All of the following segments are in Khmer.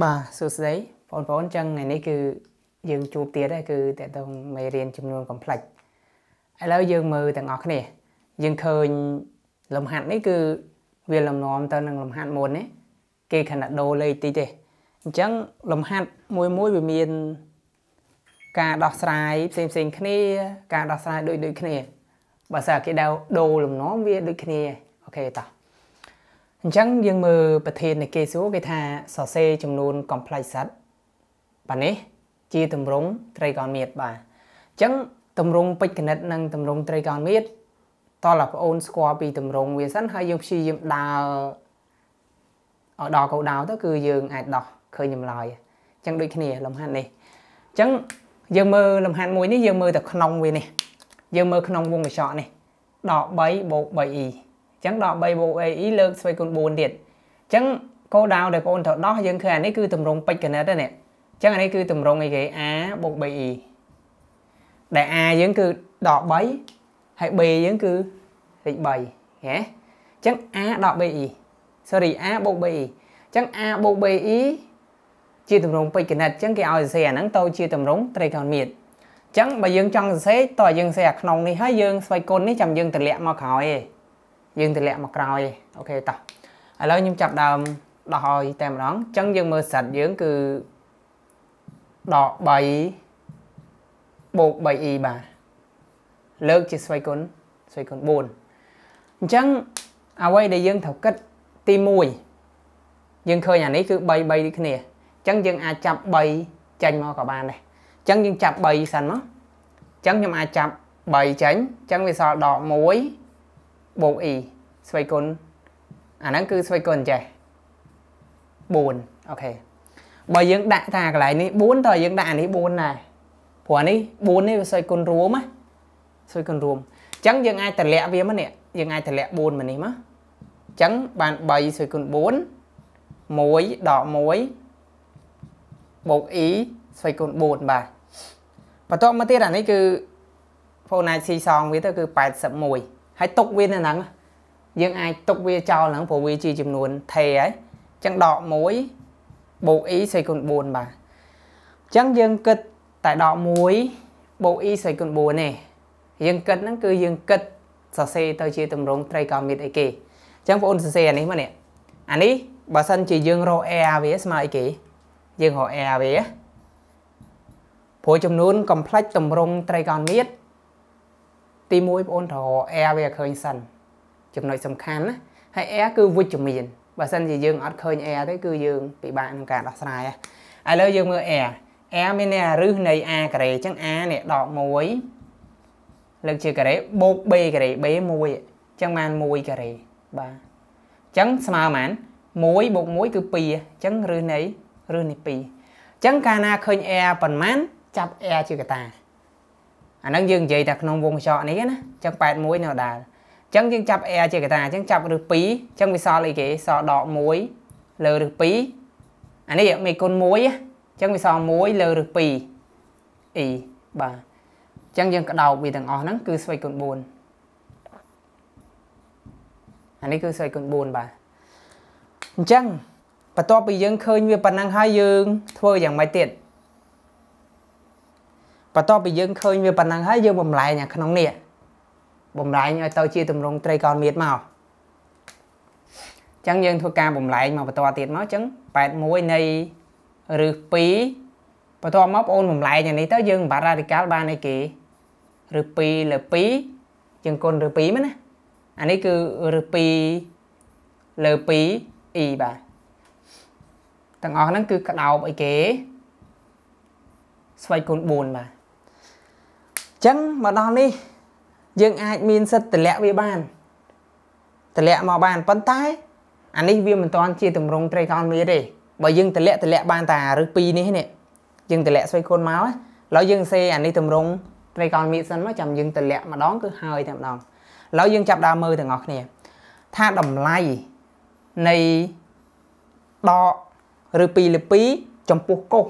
បាទសួស្តីបងប្អូនចឹងថ្ងៃនេះគឺយើងជួបទៀតហើយគឺតើតងមេរៀនចំនួន complex ឥឡូវយើងមើលទាំងអស់គ្នាយើងឃើញលំហាត់នេះគឺវាលំនាំទៅនឹងលំហាត់មុននេះគេខណៈដូរលេខតិចទេអញ្ចឹងលំហាត់មួយមួយវាមាន ការដោះស្រាយផ្សេងផ្សេងគ្នា ការដោះស្រាយដូចដូចគ្នាបើសិនគេដៅដូរលំនាំវាដូចគ្នាអូខេតោះ អញ្ចឹងយើងមើលប្រធាននៃគេសួរគេថាសរសេរចំនួន complex set បាទនេះជាទម្រង់ត្រីកោណមៀតបាទអញ្ចឹងទម្រង់ពេជ្រគណិតនិងទម្រង់ត្រីកោណមៀតតើបងអូនស្គាល់ពីទម្រង់វាសិនហើយយើងព្យាយាមដើរឲ្យដល់កោដៅទៅគឺយើងអាចដោះឃើញចម្លើយអញ្ចឹងដូចគ្នាលំហាត់នេះអញ្ចឹងយើងមើលលំហាត់មួយនេះយើងមើលតែក្នុងវានេះយើងមើលក្នុងវងកញ្ចក់នេះដក3បូក 3e អញ្ចឹងដក3បូក AE លើកស្វ័យគុណ4ទៀតអញ្ចឹងគោលដៅដែលបងត្រូវដោះយើងឃើញអានេះគឺតម្រងពេជ្រកណិតហ្នឹងអញ្ចឹងអានេះគឺតម្រងអីគេ A បូក 3E ដែល A យើងគឺដក3ហើយ B យើងគឺលេខ3ហ៎អញ្ចឹង A ដក BE sorry A បូក BE អញ្ចឹង A បូក BE ជាតម្រងពេជ្រកណិតអញ្ចឹងគេឲ្យសរសេរអាហ្នឹងទៅជាតម្រងត្រីកោណមៀតអញ្ចឹងបើយើងចង់សរសេរតើយើងសរសេរអាក្នុងនេះហើយយើងស្វ័យគុណនេះចាំយើងតម្លាក់មកក្រោយឯង យើងទម្លាក់មកក្រោយអូខេតោះឥឡូវខ្ញុំចាប់ដើមដោះឲ្យតែម្ដងអញ្ចឹងយើងមើលសិតយើងគឺដក3បូក 3e បាទលើកជាស្វ័យគុណស្វ័យគុណ4អញ្ចឹងអ្វីដែលយើងត្រូវគិតទី1យើងឃើញអានេះគឺ3 3ដូចគ្នាអញ្ចឹងយើងអាចចាប់3ចេញមកក៏បានដែរអញ្ចឹងយើងចាប់3សិនមកអញ្ចឹងខ្ញុំអាចចាប់3ចេញអញ្ចឹងវាសល់ដក1 បូក e ស្វ័យគុណអាហ្នឹងគឺស្វ័យគុណចេះ4អូខេបើយើងដាក់ថាកន្លែងនេះ4តើយើងដាក់អានេះ4ដែរព្រោះអានេះ4នេះវាស្វ័យគុណរួមណាស្វ័យគុណរួមអញ្ចឹងយើងអាចតម្លាក់វាមកនេះយើងអាចតម្លាក់4មកនេះមកអញ្ចឹងបាន3ស្វ័យគុណ4 1ដក1បូក e ស្វ័យគុណ4បាទបន្ទាប់មកទៀតអានេះគឺ Fibonacci ស៊ីសងវាទៅគឺ81 ហើយទុកវានៅហ្នឹងយើងអាចទុកវាចោលហ្នឹងព្រោះវាជាចំនួនថេហើយអញ្ចឹងដក1បូក e ស្វ័យគុណ4បាទអញ្ចឹងយើងគិតតែដក1បូក e ស្វ័យគុណ4ទេយើងគិតហ្នឹងគឺយើងគិតសរសេរទៅជាតម្រងត្រីកោណមីតអីគេអញ្ចឹងបងអូនសរសេរអានេះមកនេះអានេះបើសិនជាយើងរក air វាស្មើអីគេយើងរក air វាព្រោះចំនួន complex តម្រងត្រីកោណមីត ទី1បងអូនត្រូវ air វាឃើញសិនចំណុចសំខាន់ណាហើយ air គឺវិជ្ជមានបើសិនជាយើងអត់ឃើញ air ទេគឺយើងពិបាកក្នុងការដោះស្រាយឥឡូវយើងមើល air air មានន័យរឹសនៃ a ការ៉េអញ្ចឹង a នេះដក1លើកជាការ៉េបូក b ការ៉េ b 1អញ្ចឹងបាន1ការ៉េបាទអញ្ចឹងស្មើប៉ុន្មាន1បូក1គឺ2អញ្ចឹងរឹសនៃរឹសនៃ2អញ្ចឹងកាលណាឃើញ air ប៉ុន្មានចាប់ air ជាកតា អាហ្នឹងយើងនិយាយតែក្នុងវងកញ្ចក់នេះណាអញ្ចឹង81នៅដាល់អញ្ចឹងយើងចាប់ air ជាកតាអញ្ចឹងចាប់រឹស2អញ្ចឹងវាសល់អីគេសល់ដក1លើរឹស2អានេះមេគុណ1អញ្ចឹងវាសល់1លើរឹស2អ៊ីបាទអញ្ចឹងយើងក្តោបវាទាំងអស់ហ្នឹងគឺស្វ័យគុណ4អានេះគឺស្វ័យគុណ4បាទអញ្ចឹងបន្ទាប់ពីយើងឃើញវាប៉ុណ្ណឹងហើយយើងធ្វើយ៉ាងម៉េចទៀត បន្ទាប់ពីយើងឃើញវាប៉ុណ្ណឹងហើយយើងបំលែងអាក្នុងនេះបំលែងឲ្យទៅជាទម្រង់ត្រីកោណមៀតមកអញ្ចឹងយើងធ្វើការបំលែងមកបន្តទៀតមកអញ្ចឹង81នៃឬ2បន្ទាប់មកបងអូនបំលែងអានេះទៅយើងបាត់ radical បានអីគេឬ2លើ2យើងគុណឬ2មែនណាអានេះគឺឬ2លើ2 e បាទទាំងអស់ហ្នឹងគឺក្តោបអីគេស្វ័យគុណ4បាទ ចឹងមកដល់នេះ យើងអាចមានសិទ្ធិតម្លាក់វាបានតម្លាក់មកបានប៉ុន្តែអានេះវាមិនតាន់ជាតម្រងត្រីកោណមានទេបើយើងតម្លាក់តម្លាក់បានតាឬ2នេះនេះយើងតម្លាក់ស្វ័យគុណមកឡើយយើងសេអានេះតម្រងត្រីកោណមានសិនមកចាំយើងតម្លាក់ម្ដងគឺហើយតែម្ដងឡើយយើងចាប់ដើមមើលទាំងអស់គ្នា ថាតម្លៃនៃដកឬ2លើ2ចំពោះកុស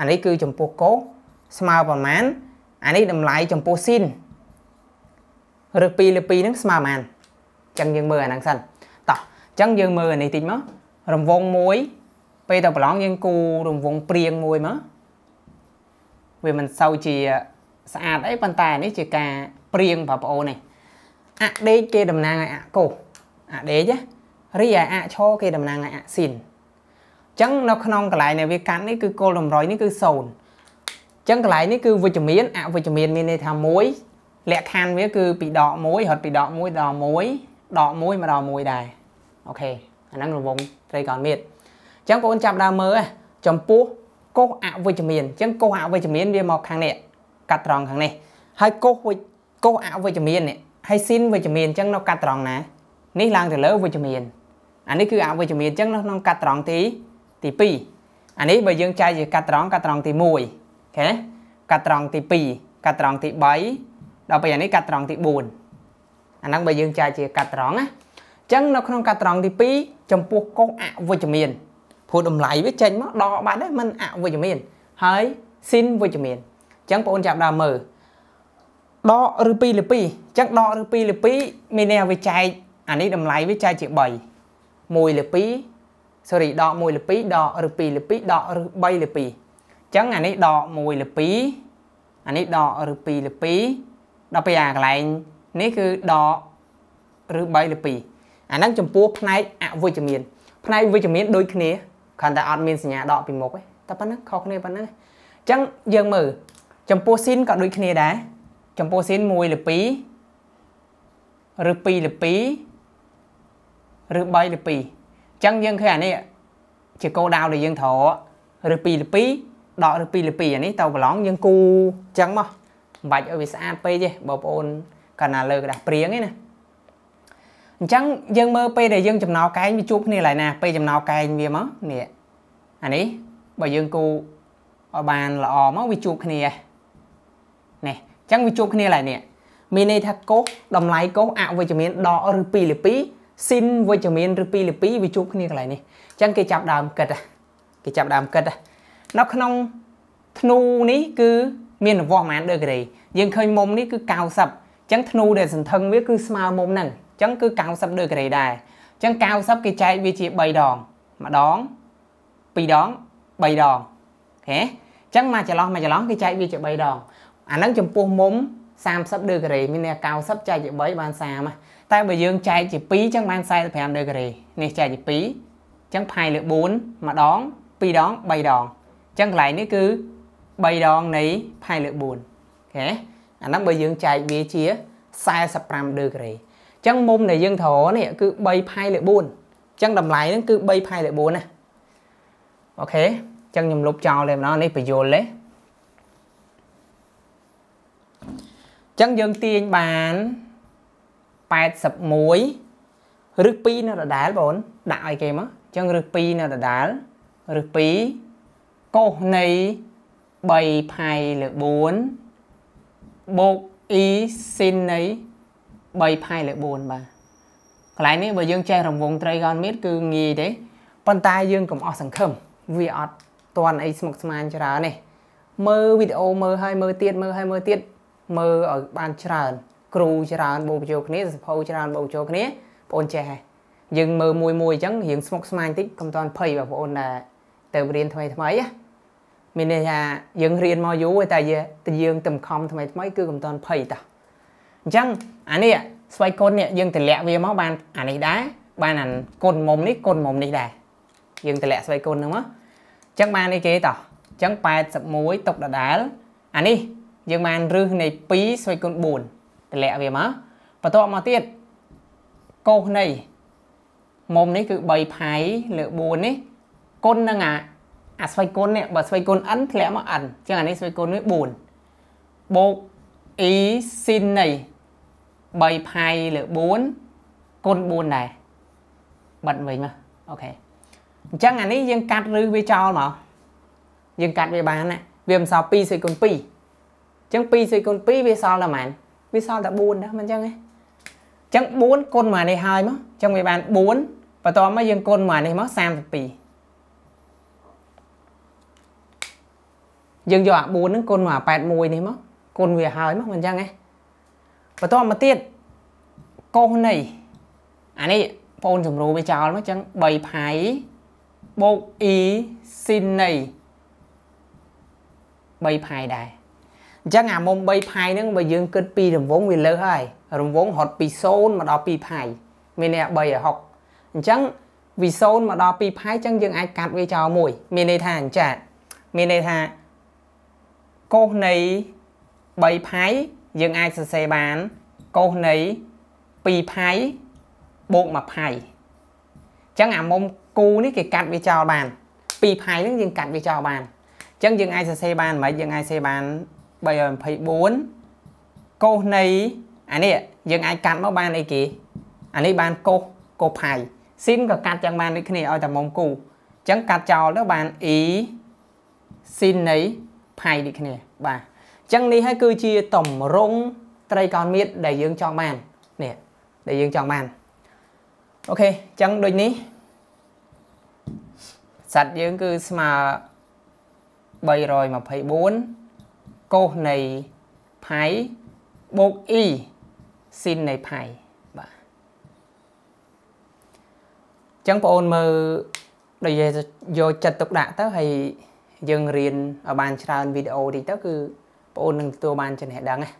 អានេះគឺចំពោះកុសស្មើប្រមាណ អានេះតម្លៃចំពោះស៊ីនឬ2លើ2ហ្នឹងស្មើប៉ុន្មានអញ្ចឹងយើងមើលអាហ្នឹងសិនតោះអញ្ចឹងយើងមើលអានេះតិចមករង្វង់1ពេលទៅប្រឡងយើងគូរង្វង់ព្រៀងមួយមកវាមិនសូវជាស្អាតអីប៉ុន្តែនេះជាការព្រៀងបងប្អូននេះអដេកគេតំណាងឲ្យអកុសអដេករីឯអឆគេតំណាងឲ្យអស៊ីនអញ្ចឹងនៅក្នុងកន្លែងដែលវាកាន់នេះគឺគោលតម្រុយនេះគឺ0អញ្ចឹងកន្លែងនេះគឺវិជ្ជមានអវិជ្ជមានមានន័យថា1លក្ខខណ្ឌវាគឺពីដក1រត់ពីដក1ដល់1ដក1មកដល់1ដែរអូខេអាហ្នឹងរង្វង់ត្រីកោណមាត្រអញ្ចឹងបងប្អូនចាប់ដើមមើលចំពោះកុសអវិជ្ជមានអញ្ចឹងកុសអវិជ្ជមានវាមកខាងនេះកាត់ត្រង់ខាងនេះហើយកុសវិកុសអវិជ្ជមាននេះហើយស៊ីនវិជ្ជមានអញ្ចឹងនៅកាត់ត្រង់ណានេះឡើងទៅលើវិជ្ជមានអានេះគឺអវិជ្ជមានអញ្ចឹងនៅក្នុងកាត់ត្រង់ទីទី2អានេះបើយើងចែកជាកាត់ត្រង់កាត់ត្រង់ទី1អូ ខេកាត់ត្រង់ទី2កាត់ត្រង់ទី3ដល់ពេលអានេះកាត់ត្រង់ទី4អាហ្នឹងបើយើងចែកជាកាត់ត្រង់ណាអញ្ចឹងនៅក្នុងកាត់ត្រង់ទី2ចំពោះកុសអវិជ្ជមានព្រោះតម្លៃវាចេញមកដកបាត់ហើយมันអវិជ្ជមានហើយស៊ីនវិជ្ជមានអញ្ចឹងបងប្អូនចាប់ដើមមើលដកឬ2លើ2អញ្ចឹងដកឬ2លើ2មានន័យថាវាចែកអានេះតម្លៃវាចែកជា3 1លើ2 sorry ដក1លើ2ដកឬ2លើ2ដកឬ3លើ2អញ្ចឹងអានេះដក1លើ2អានេះដកឬ2លើ2ដល់ពេលអាកន្លែងនេះគឺដកឬ3លើ2អាហ្នឹងចំពោះផ្នែកអវិជ្ជមានផ្នែកវិជ្ជមានដូចគ្នាគ្រាន់តែអត់មានសញ្ញាដកពីមុខទេតែប៉ុណ្ណឹងខុសគ្នាប៉ុណ្ណឹងអញ្ចឹងយើងមើលចំពោះស៊ីនក៏ដូចគ្នាដែរចំពោះស៊ីន1លើ2ឬ2លើ2ឬ3លើ2អញ្ចឹងយើងឃើញអានេះជាគោលដៅដែលយើងត្រូវឬ2លើ2 ដកឬ2លើ2អានេះទៅប្រឡងយើងគូអញ្ចឹងមកមិនបាច់ឲ្យវាស្អាតពេកទេបងប្អូនកាលណាលើกระดาษព្រៀងឯណាអញ្ចឹងយើងមើលពេលដែលយើងចំណោកែងវាជួបគ្នាឡើយណាពេលចំណោកែងវាមកនេះអានេះបើយើងគូឲ្យបានល្អមកវាជួបគ្នានេះអញ្ចឹងវាជួបគ្នាឡើយនេះមានន័យថាកុសតម្លៃកុសអវិជ្ជមានដកឬ2លើ2ស៊ីនវិជ្ជមានឬ2លើ2វាជួបគ្នាកន្លែងនេះអញ្ចឹងគេចាប់ដើមគិតគេចាប់ដើមគិតនៅ ក្នុងធ្នូនេះគឺមានរង្វាស់ប្រហែលដឺក្រេយើងឃើញមុំនេះគឺ90អញ្ចឹងធ្នូដែលសន្ធឹងវាគឺស្មើមុំហ្នឹងអញ្ចឹងគឺ90ដឺក្រេដែរអញ្ចឹង90គេចែកវាជា3ដងម្ដង2ដង3ដងអូខេអញ្ចឹងមកចន្លោះមកចន្លោះគេចែកវាជា3ដងអាហ្នឹងចំពោះមុំ30ដឺក្រេមានន័យ90ចែកជា3បាន30តែបើយើងចែកជា2អញ្ចឹងបាន45ដឺក្រេនេះចែកជា2អញ្ចឹងផាយលើ4ម្ដង2ដង3ដងអញ្ចឹងកន្លែងនេះគឺ3ដងនៃផាយលើ4អូខេអាហ្នឹងបើយើងចែកវាជា45ដឺក្រេអញ្ចឹងមុំដែលយើងត្រូវនេះគឺ3ផាយលើ4អញ្ចឹងតម្លៃហ្នឹងគឺ3ផាយលើ4ណាអូខេអញ្ចឹងខ្ញុំលុបចោលតែម្ដងនេះបញ្យលទេអញ្ចឹងយើងទាញបាន81ឬ2នៅដដែលបងដាក់ឲ្យគេមកអញ្ចឹងឬ2នៅដដែលឬ2 កុសនៃ3ផាយលើ4បូក e ស៊ីននៃ3ផាយលើ4បាទកន្លែងនេះបើយើងចេះរង្វង់ត្រីកោណមៀតគឺងាយទេប៉ុន្តែយើងកុំអស់សង្ឃឹមវាអត់តាន់អីស្មុគស្មាញច្រើនទេមើលវីដេអូមើលហើយមើលទៀតមើលហើយមើលទៀតមើលឲ្យបានច្រើន គ្រូច្រើនបូកបញ្ចូលគ្នាសភៅច្រើនបូកបញ្ចូលគ្នាបងអូនចេះហើយយើងមើលមួយមួយអញ្ចឹងរៀងស្មុគស្មាញតិចកុំតន់ភ័យបងប្អូនដែលទៅរៀនថ្មីថ្មីណា មានន័យថាយើងរៀនមកយូរតែយើងទៅខំថ្មីថ្មីគឺកុំតន់ភ័យតាអញ្ចឹងអានេះស្វ័យគុណនេះយើងតម្លាក់វាមកបានអានេះដែរបានអាគុណមុំនេះគុណមុំនេះដែរយើងតម្លាក់ស្វ័យគុណហ្នឹងមកអញ្ចឹងបានអីគេតោះអញ្ចឹង81ទុកដដែលអានេះយើងបានរឹសនៃ2ស្វ័យគុណ4តម្លាក់វាមកបន្ទាប់មកទៀតកោសនៃមុំនេះគឺ3ផៃលើ4នេះគុណនឹងអា អាស្វ័យគុណនេះបើស្វ័យគុណ n ធ្លាក់មក n អញ្ចឹងអានេះស្វ័យគុណនេះ4បូក e ស៊ីននៃ3ផៃលើ4គុណ4ដែរបិទវិញមកអូខេអញ្ចឹងអានេះយើងកាត់ឬវាចោលមកយើងកាត់វាបានណាវាមិនសល់2សេគុណ2អញ្ចឹង2សេគុណ2វាសល់តែប៉ុន្មានវាសល់តែ4ដែរមិនអញ្ចឹងទេអញ្ចឹង4គុណមកនេះហើយមកអញ្ចឹងវាបាន4បន្ទាប់មកយើងគុណមកនេះមក32 យើងយកអា4ហ្នឹងគុណមក81នេះមកគុណវាហើយមកមិនអញ្ចឹងទេបន្ទាប់មកទៀតកុសនៃអានេះបងសម្រួលវាចោលមកអញ្ចឹង3ផៃបូក e ស៊ីននៃ3ផាយដែរអញ្ចឹងអាមុំ3ផាយហ្នឹងបើយើងគិតពីរង្វង់វាលើសហើយរង្វង់រត់ពី0មកដល់2ផាយមានន័យ3ឲ្យ6អញ្ចឹងពី0មកដល់2ផាយអញ្ចឹងយើងអាចកាត់វាចោលមួយ មានន័យថាអញ្ចឹងមានន័យថា កុសនៃ3ផាយយើងអាចសរសេរបានកុសនៃ2ផាយបូក1ផាយអញ្ចឹងអាមុំគូនេះគេកាត់វាចោលបាន2ផាយហ្នឹងយើងកាត់វាចោលបានអញ្ចឹងយើងអាចសរសេរបានមិនយើងអាចសរសេរបាន324កុសនៃអានេះយើងអាចកាត់មកបានអីគេអានេះបានកុសកុសផាយស៊ីនក៏កាត់យ៉ាងបានដូចគ្នាឲ្យតែមុំគូអញ្ចឹងកាត់ចោលទៅបាន e ស៊ីននៃ ផាយដូចគ្នាបាទអញ្ចឹងនេះហើយគឺជាតម្រងត្រីកោណមៀតដែលយើងចង់បាននេះដែលយើងចង់បានអូខេអញ្ចឹងដូចនេះសัตว์យើងគឺស្មើ324កុសនៃផៃបូក e ស៊ីននៃផៃបាទអញ្ចឹងបងអូនមើលដូចយកចិត្តទុកដាក់ទៅហើយ យើងរៀនឲ្យបានច្រើនវីដេអូតិចទៅគឺបងអូននឹងទទួលបានចំណេះដឹងណា